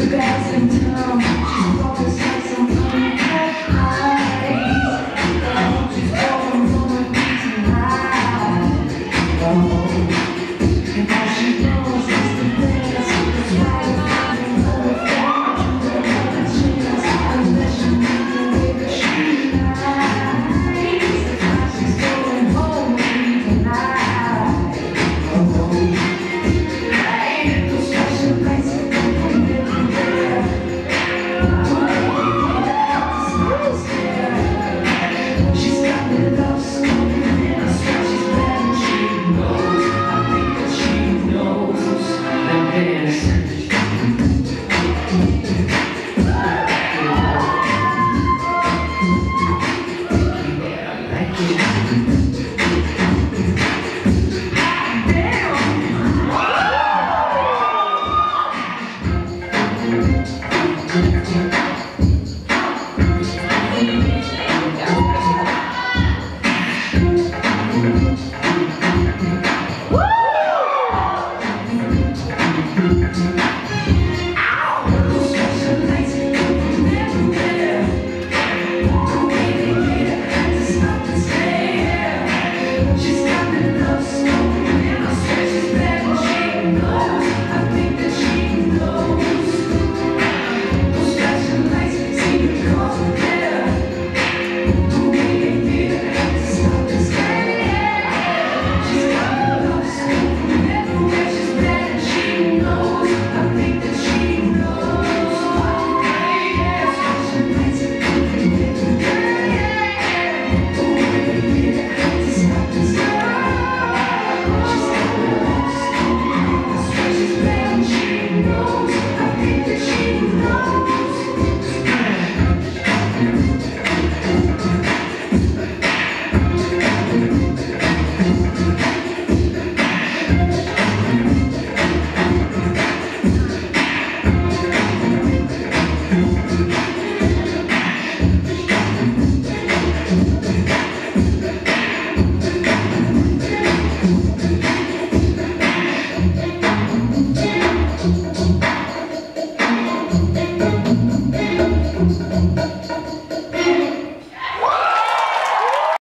to dance and